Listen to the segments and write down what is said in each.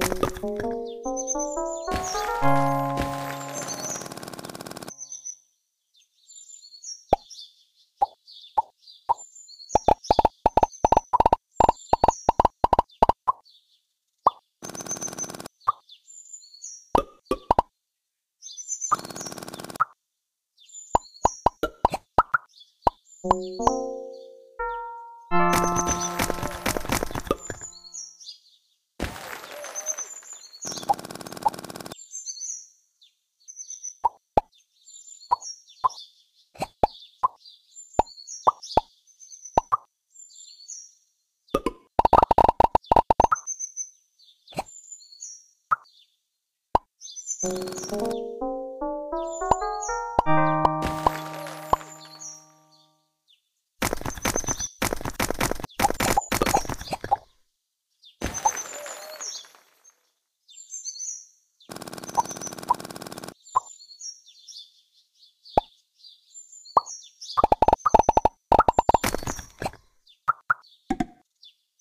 Thank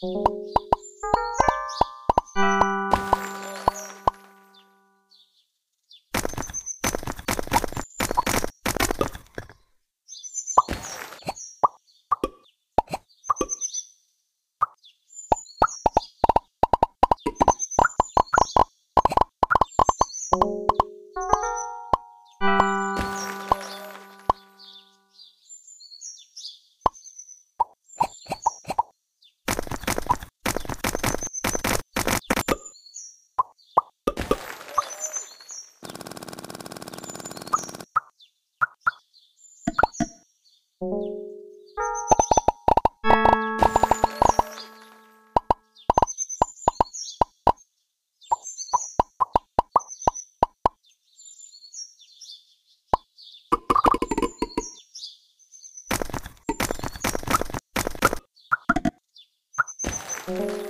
thank you Thank you.